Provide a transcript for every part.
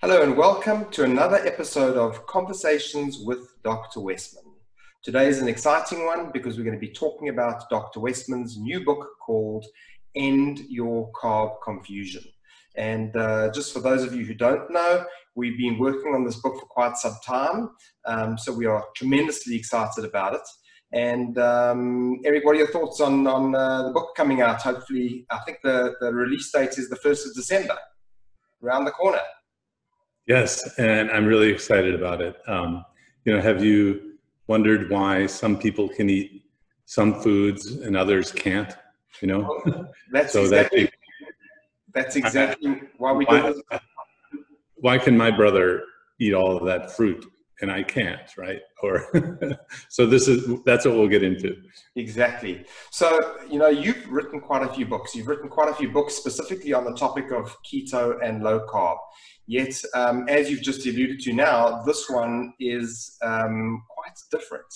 Hello and welcome to another episode of Conversations with Dr. Westman. Today is an exciting one because we're going to be talking about Dr. Westman's new book called End Your Carb Confusion. And uh, just for those of you who don't know, we've been working on this book for quite some time, um, so we are tremendously excited about it. And um, Eric, what are your thoughts on, on uh, the book coming out? Hopefully, I think the, the release date is the 1st of December, around the corner. Yes, and I'm really excited about it. Um, you know, have you wondered why some people can eat some foods and others can't? You know, well, that's so exactly, that, that's exactly why we why, do this. Why can my brother eat all of that fruit and I can't, right? Or so this is that's what we'll get into. Exactly. So you know, you've written quite a few books. You've written quite a few books specifically on the topic of keto and low carb. Yet, um, as you've just alluded to now, this one is um, quite different.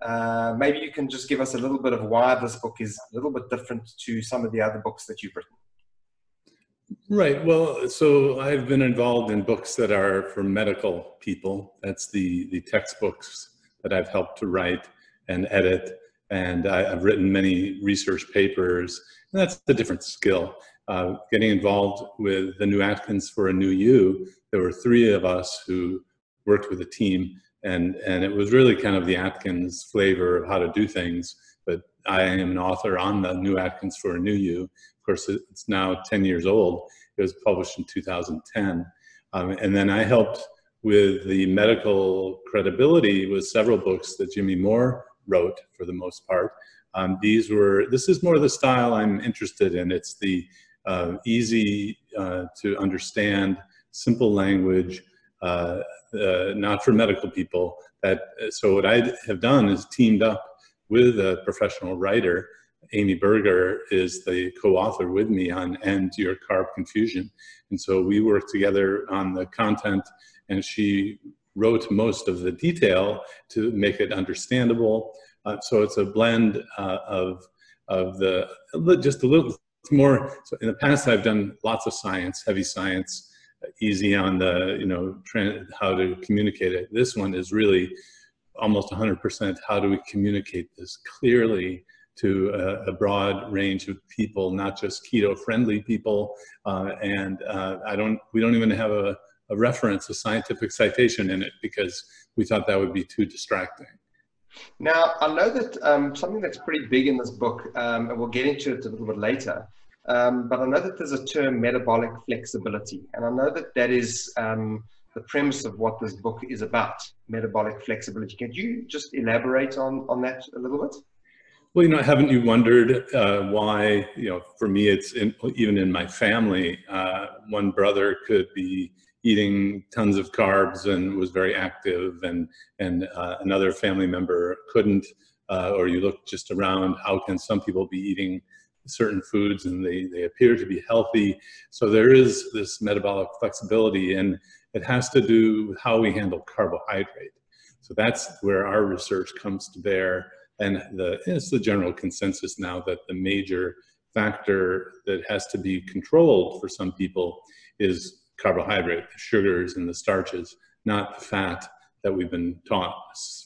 Uh, maybe you can just give us a little bit of why this book is a little bit different to some of the other books that you've written. Right. Well, so I've been involved in books that are for medical people. That's the the textbooks that I've helped to write and edit, and I, have written many research papers. And that's a different skill uh, getting involved with the New Atkins for a New You, there were three of us who worked with a team, and and it was really kind of the Atkins flavor of how to do things. But I am an author on the New Atkins for a New You. Of course, it's now 10 years old. It was published in 2010, um, and then I helped with the medical credibility with several books that Jimmy Moore wrote for the most part. Um, these were this is more the style I'm interested in. It's the uh, easy uh, to understand, simple language, uh, uh, not for medical people. That so what I have done is teamed up with a professional writer. Amy Berger is the co-author with me on End Your Carb Confusion, and so we work together on the content, and she wrote most of the detail to make it understandable. Uh, so it's a blend uh, of of the just a little it's more so in the past i've done lots of science heavy science easy on the you know how to communicate it. This one is really almost 100% how do we communicate this clearly to a, a broad range of people not just keto friendly people. Uh, and uh, i don't we don't even have a, a reference a scientific citation in it because we thought that would be too distracting. Now, I know that um, something that's pretty big in this book, um, and we'll get into it a little bit later, um, but I know that there's a term metabolic flexibility, and I know that that is um, the premise of what this book is about metabolic flexibility. Can you just elaborate on, on that a little bit? Well, you know, haven't you wondered uh, why, you know, for me, it's in, even in my family, uh, one brother could be eating tons of carbs and was very active and and uh, another family member couldn't uh, or you look just around how can some people be eating certain foods and they, they appear to be healthy so there is this metabolic flexibility and it has to do with how we handle carbohydrate so that's where our research comes to bear and the, it's the general consensus now that the major factor that has to be controlled for some people is carbohydrate, the sugars and the starches, not the fat that we've been taught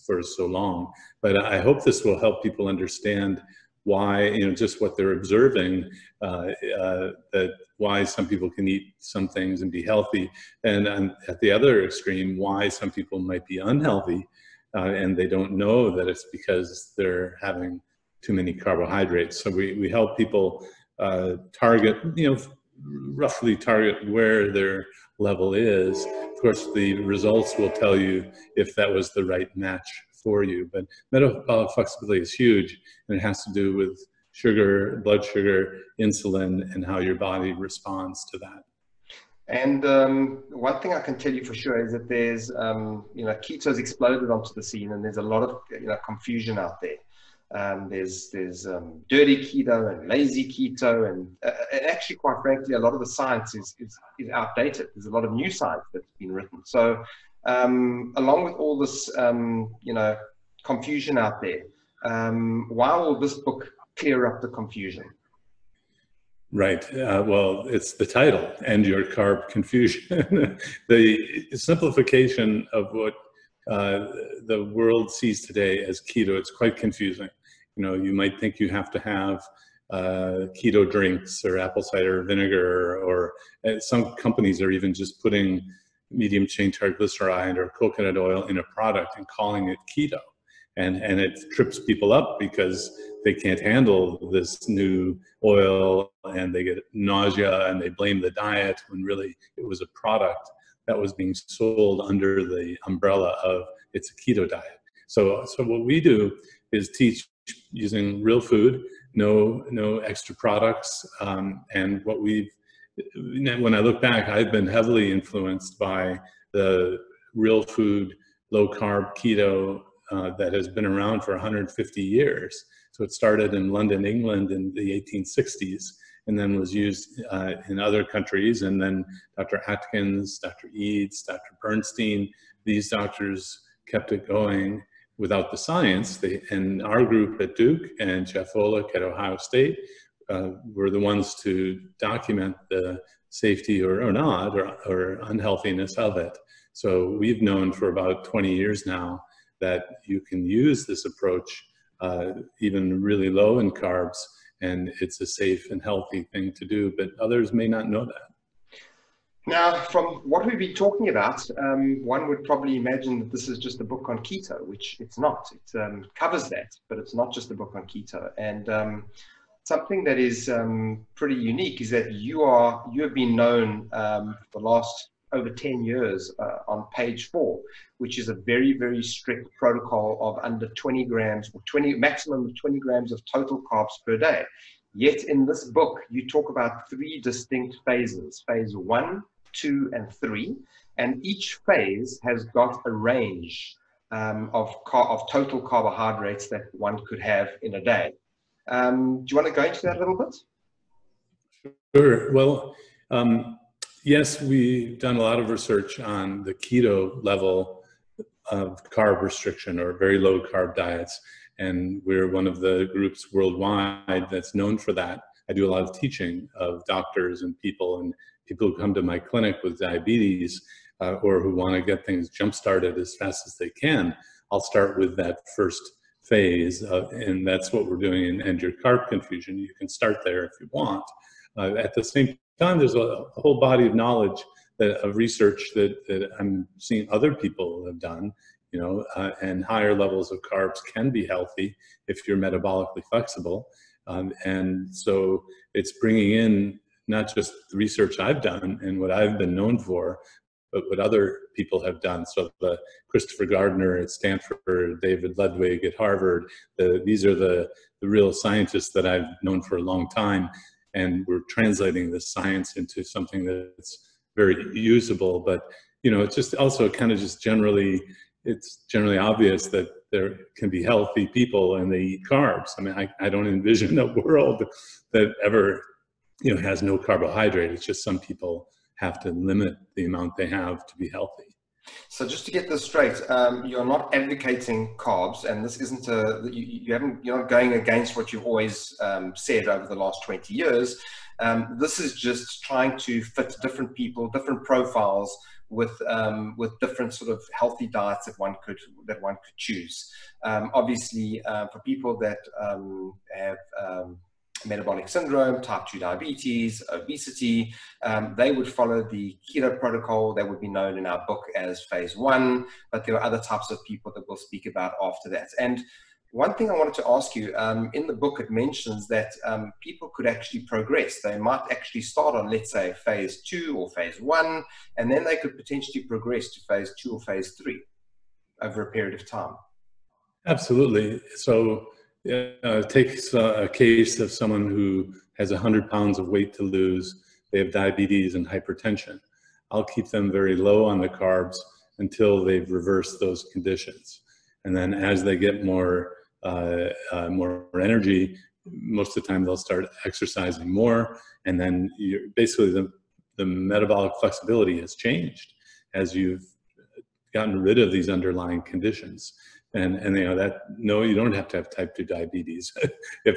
for so long. But I hope this will help people understand why, you know, just what they're observing, uh, uh, that why some people can eat some things and be healthy. And, and at the other extreme, why some people might be unhealthy uh, and they don't know that it's because they're having too many carbohydrates. So we, we help people uh, target, you know, roughly target where their level is. Of course, the results will tell you if that was the right match for you. But metabolic flexibility is huge, and it has to do with sugar, blood sugar, insulin, and how your body responds to that. And um, one thing I can tell you for sure is that there's, um, you know, keto's exploded onto the scene, and there's a lot of you know confusion out there. Um, there's there's um, dirty keto and lazy keto, and, uh, and, actually, quite frankly, a lot of the science is, is, is, outdated. There's a lot of new science that's been written. So, um, along with all this, um, you know, confusion out there, um, why will this book clear up the confusion? Right. Uh, well, it's the title, End Your Carb Confusion. the simplification of what uh, the world sees today as keto, it's quite confusing. You know, you might think you have to have uh, keto drinks or apple cider vinegar, or uh, some companies are even just putting medium chain triglyceride or coconut oil in a product and calling it keto. And, and it trips people up because they can't handle this new oil and they get nausea and they blame the diet when really it was a product that was being sold under the umbrella of it's a keto diet. So, so what we do is teach using real food, no no extra products, um, and what we've when I look back, I've been heavily influenced by the real food, low carb keto uh, that has been around for 150 years. So it started in London, England in the 1860s and then was used uh, in other countries. And then Dr. Atkins, Dr. Eades, Dr. Bernstein, these doctors kept it going without the science. They, and our group at Duke and Jeff Volek at Ohio State uh, were the ones to document the safety or, or not or, or unhealthiness of it. So we've known for about 20 years now that you can use this approach uh, even really low in carbs and it's a safe and healthy thing to do, but others may not know that. Now, from what we've been talking about, um, one would probably imagine that this is just a book on keto, which it's not. It um, covers that, but it's not just a book on keto. And um, something that is um, pretty unique is that you are you have been known um, for the last over 10 years uh, on page four, which is a very, very strict protocol of under 20 grams or 20 maximum of 20 grams of total carbs per day. Yet in this book, you talk about three distinct phases, phase one, two, and three. And each phase has got a range um, of, of total carbohydrates that one could have in a day. Um, do you want to go into that a little bit? Sure. Well, um, Yes, we've done a lot of research on the keto level of carb restriction or very low carb diets. And we're one of the groups worldwide that's known for that. I do a lot of teaching of doctors and people and people who come to my clinic with diabetes uh, or who want to get things jump started as fast as they can. I'll start with that first phase, uh, and that's what we're doing in End Your Carb Confusion. You can start there if you want. Uh, at the same time, there's a, a whole body of knowledge that, of research that, that I'm seeing other people have done, you know, uh, and higher levels of carbs can be healthy if you're metabolically flexible. Um, and so it's bringing in not just the research I've done and what I've been known for, but what other people have done. So the Christopher Gardner at Stanford, David Ludwig at Harvard, the, these are the, the real scientists that I've known for a long time and we're translating this science into something that's very usable. But you know, it's just also kind of just generally, it's generally obvious that there can be healthy people and they eat carbs. I mean, I, I don't envision a world that ever, you know, has no carbohydrate. It's just some people have to limit the amount they have to be healthy. So just to get this straight, um, you're not advocating carbs, and this isn't a you, you haven't you're not going against what you've always um, said over the last 20 years. Um, this is just trying to fit different people, different profiles with um, with different sort of healthy diets that one could that one could choose. Um, obviously, uh, for people that um, have metabolic syndrome, type 2 diabetes, obesity, um, they would follow the keto protocol that would be known in our book as phase one, but there are other types of people that we'll speak about after that. And one thing I wanted to ask you um, in the book, it mentions that um, people could actually progress. They might actually start on, let's say, phase two or phase one, and then they could potentially progress to phase two or phase three over a period of time. Absolutely. So, uh, takes a case of someone who has 100 pounds of weight to lose. They have diabetes and hypertension. I'll keep them very low on the carbs until they've reversed those conditions. And then as they get more, uh, uh, more energy, most of the time they'll start exercising more. And then basically the, the metabolic flexibility has changed as you've gotten rid of these underlying conditions. and and you know that no you don't have to have type 2 diabetes. If,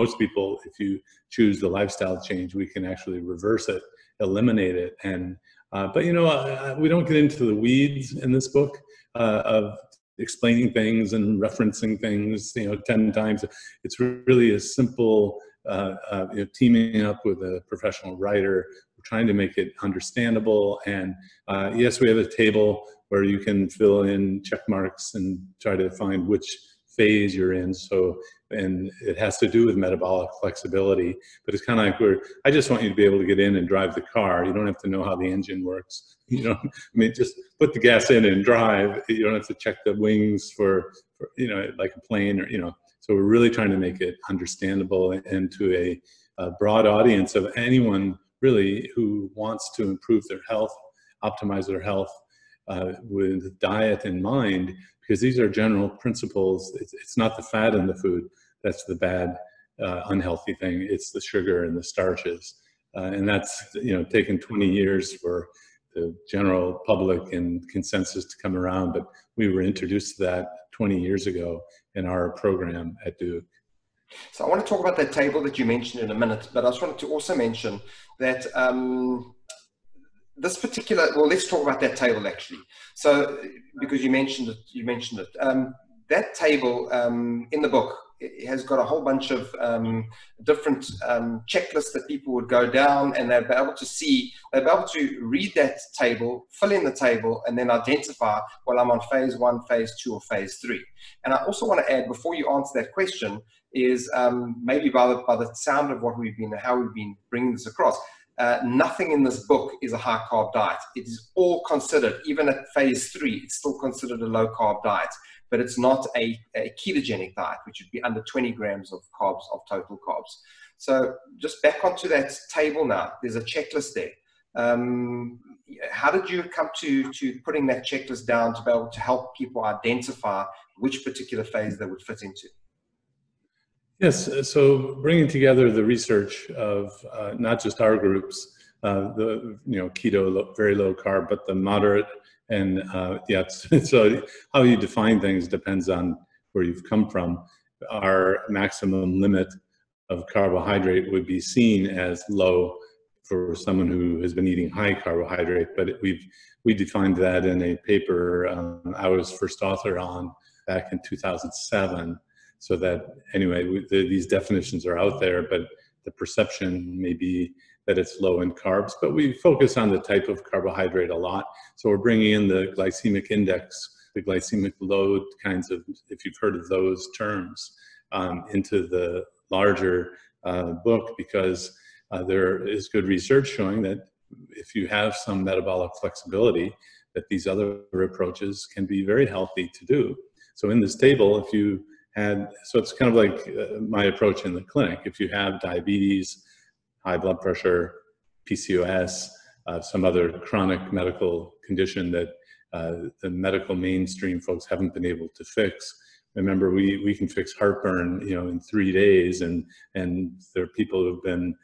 most people if you choose the lifestyle change we can actually reverse it eliminate it. And uh, but you know uh, we don't get into the weeds in this book uh, of explaining things and referencing things you know 10 times. It's really a simple uh, uh, you know, teaming up with a professional writer we're trying to make it understandable and uh, yes we have a table where you can fill in check marks and try to find which phase you're in. So, and it has to do with metabolic flexibility, but it's kind of like we're, I just want you to be able to get in and drive the car. You don't have to know how the engine works. You know, I mean, just put the gas in and drive. You don't have to check the wings for, for you know, like a plane or, you know, so we're really trying to make it understandable and to a, a broad audience of anyone really who wants to improve their health, optimize their health, uh, with diet in mind, because these are general principles. It's, it's, not the fat in the food that's the bad, uh, unhealthy thing. It's the sugar and the starches. Uh, and that's, you know, taken 20 years for the general public and consensus to come around, but we were introduced to that 20 years ago in our program at Duke. So I want to talk about that table that you mentioned in a minute, but I just wanted to also mention that um, this particular, well, let's talk about that table actually. So, because you mentioned it, you mentioned it. Um, that table um, in the book has got a whole bunch of um, different um, checklists that people would go down and they'd be able to see, they'd be able to read that table, fill in the table, and then identify, well, I'm on phase one, phase two, or phase three. And I also want to add, before you answer that question, is um, maybe by the, by the sound of what we've been, how we've been bringing this across, uh, nothing in this book is a high carb diet. It is all considered, even at phase three, it's still considered a low carb diet, but it's not a, a ketogenic diet, which would be under 20 grams of carbs, of total carbs. So just back onto that table now, there's a checklist there. Um, how did you come to, to putting that checklist down to be able to help people identify which particular phase they would fit into? Yes, uh, so bringing together the research of uh, not just our groups, uh, the you know keto, low, very low carb, but the moderate, and uh, yeah, so how you define things depends on where you've come from. Our maximum limit of carbohydrate would be seen as low for someone who has been eating high carbohydrate, but we've we defined that in a paper um, I was first author on back in 2007 so that anyway we, the, these definitions are out there but the perception may be that it's low in carbs but we focus on the type of carbohydrate a lot. So we're bringing in the glycemic index the glycemic load kinds of if you've heard of those terms um, into the larger uh, book because uh, there is good research showing that if you have some metabolic flexibility that these other approaches can be very healthy to do. So in this table if you and so it's kind of like uh, my approach in the clinic. If you have diabetes, high blood pressure, PCOS, uh, some other chronic medical condition that uh, the medical mainstream folks haven't been able to fix. Remember, we, we can fix heartburn, you know, in three days, and and there are people who've been,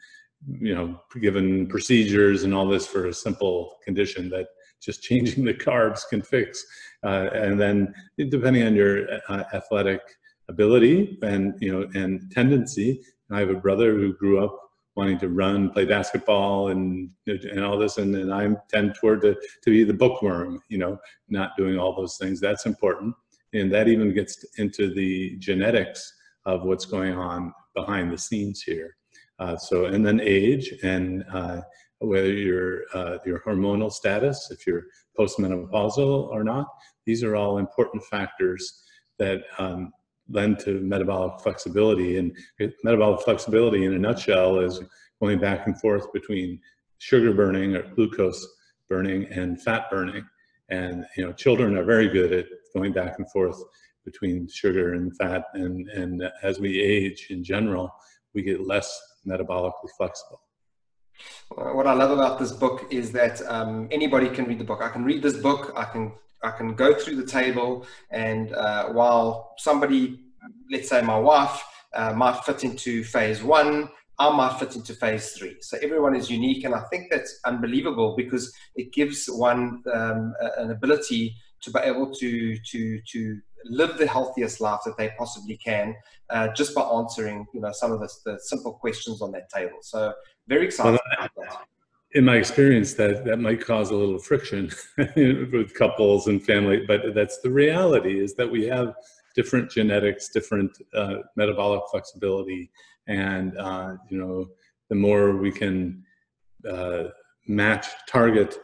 you know, given procedures and all this for a simple condition that just changing the carbs can fix. Uh, and then, depending on your uh, athletic ability and you know and tendency. I have a brother who grew up wanting to run, play basketball, and and all this, and, and I tend toward to to be the bookworm, you know, not doing all those things. That's important, and that even gets into the genetics of what's going on behind the scenes here. Uh, so, and then age and uh, whether your uh, your hormonal status, if you're postmenopausal or not, these are all important factors that um, lend to metabolic flexibility. And metabolic flexibility, in a nutshell, is going back and forth between sugar burning or glucose burning and fat burning. And you know, children are very good at going back and forth between sugar and fat. And, and as we age in general, we get less metabolically flexible. What I love about this book is that um, anybody can read the book. I can read this book. I can I can go through the table, and uh, while somebody, let's say my wife, uh, might fit into phase one, I might fit into phase three. So everyone is unique, and I think that's unbelievable because it gives one um, an ability to be able to to to live the healthiest life that they possibly can uh, just by answering you know some of the, the, simple questions on that table so very excited well, in my experience that that might cause a little friction with couples and family but that's the reality is that we have different genetics different uh, metabolic flexibility and uh, you know the more we can uh, match target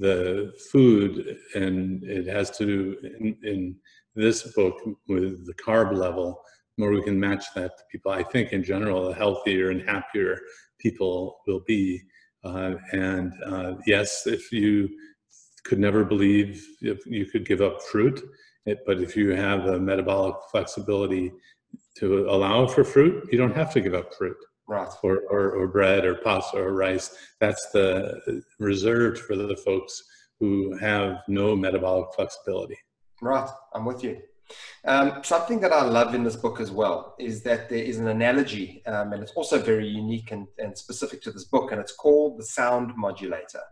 the food and it has to do in, in, this book with the carb level The more we can match that to people. I think in general the healthier and happier people will be uh, and uh, yes if you could never believe if you could give up fruit it, but if you have a metabolic flexibility to allow for fruit you don't have to give up fruit right. or, or, or bread or pasta or rice. That's the reserved for the folks who have no metabolic flexibility. Right, I'm with you. Um, something that I love in this book as well is that there is an analogy, um, and it's also very unique and, and specific to this book, and it's called the sound modulator.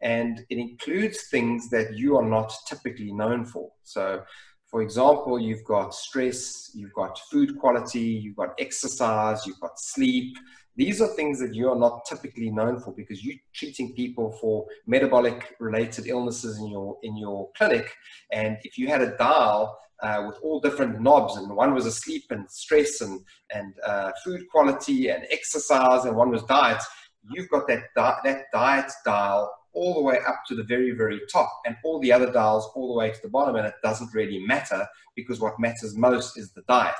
And it includes things that you are not typically known for. So, for example, you've got stress, you've got food quality, you've got exercise, you've got sleep. These are things that you are not typically known for because you're treating people for metabolic related illnesses in your in your clinic. And if you had a dial uh, with all different knobs, and one was asleep and stress and and uh, food quality and exercise, and one was diet, you've got that di- that diet dial all the way up to the very, very top and all the other dials all the way to the bottom. And it doesn't really matter because what matters most is the diet.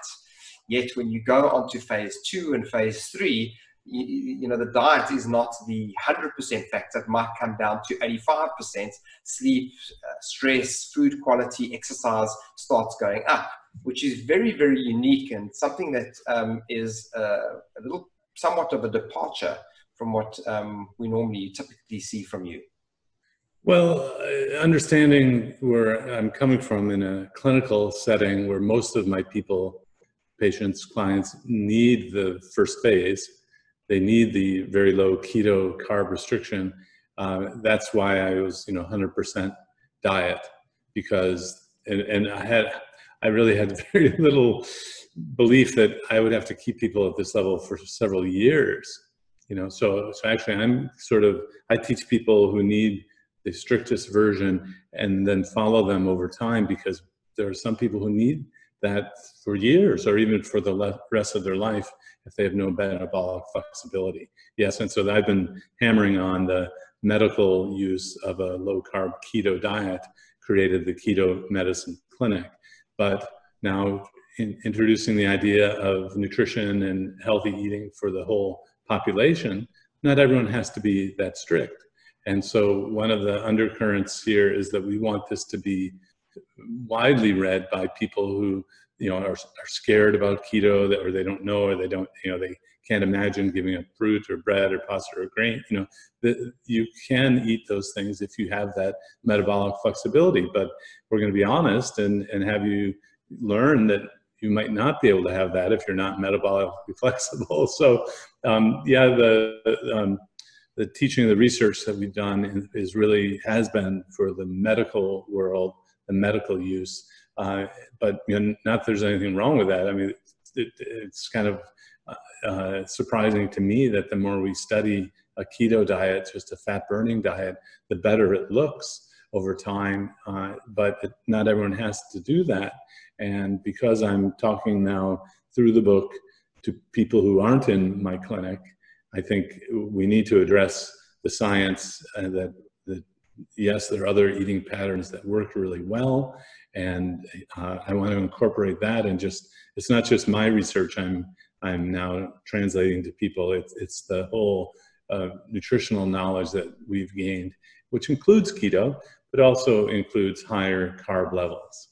Yet when you go on to phase two and phase three, you, you, know, the diet is not the 100% factor. It might come down to 85%. Sleep, uh, stress, food quality, exercise starts going up, which is very, very unique and something that um, is uh, a little somewhat of a departure from what um, we normally typically see from you? Well, uh, understanding where I'm coming from in a clinical setting where most of my people, patients, clients need the first phase, they need the very low keto carb restriction. Uh, that's why I was, you know, 100% diet because, and, and I had, I really had very little belief that I would have to keep people at this level for several years you know so so actually i'm sort of i teach people who need the strictest version and then follow them over time because there are some people who need that for years or even for the rest of their life if they have no metabolic flexibility yes and so i've been hammering on the medical use of a low carb keto diet created the keto medicine clinic but now in introducing the idea of nutrition and healthy eating for the whole population, not everyone has to be that strict. And so one of the undercurrents here is that we want this to be widely read by people who, you know, are, are scared about keto that, or they don't know, or they don't, you know, they can't imagine giving up fruit or bread or pasta or grain. You know, the, you can eat those things if you have that metabolic flexibility. But we're going to be honest and, and have you learn that you might not be able to have that if you're not metabolically flexible. So, um, yeah, the um, the teaching, the research that we've done is really has been for the medical world, medical use. Uh, but you know, not that there's anything wrong with that. I mean, it, it's kind of uh, surprising to me that the more we study a keto diet, just a fat burning diet, the better it looks over time. Uh, but not everyone has to do that. And because I'm talking now through the book to people who aren't in my clinic, I think we need to address the science uh, that, yes, there are other eating patterns that work really well. And uh, I want to incorporate that and just, it's not just my research I'm, I'm now translating to people. It's, it's the whole uh, nutritional knowledge that we've gained, which includes keto, but also includes higher carb levels.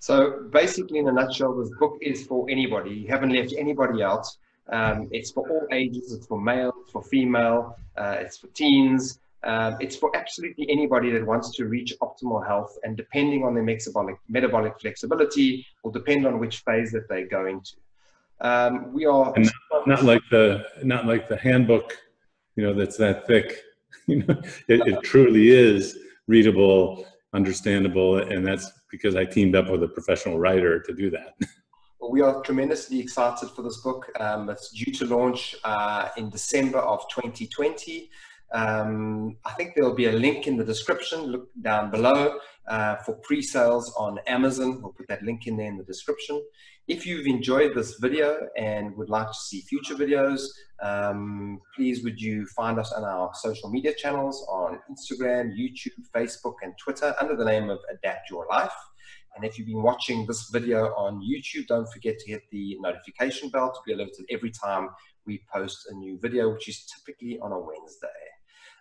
So basically, in a nutshell, this book is for anybody. You haven't left anybody out. Um, it's for all ages. It's for male, for female. Uh, it's for teens. Uh, it's for absolutely anybody that wants to reach optimal health, and depending on their metabolic metabolic flexibility, will depend on which phase that they go into. Um, we are not, not, like the not like the handbook, you know, that's that thick. You know, it, it truly is readable, understandable, and that's because I teamed up with a professional writer to do that. Well, we are tremendously excited for this book. Um, it's due to launch uh, in December of 2020. Um, I think there'll be a link in the description, look down below, uh, for pre-sales on Amazon. We'll put that link in there in the description. If you've enjoyed this video and would like to see future videos, um, please would you find us on our social media channels on Instagram, YouTube, Facebook, and Twitter under the name of Adapt Your Life. And if you've been watching this video on YouTube, don't forget to hit the notification bell to be alerted every time we post a new video, which is typically on a Wednesday.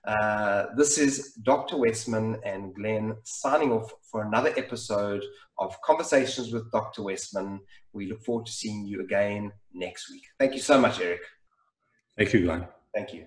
Uh, this is Dr. Westman and Glenn signing off for another episode of Conversations with Dr. Westman. We look forward to seeing you again next week. Thank you so much, Eric. Thank you, Glenn. Thank you.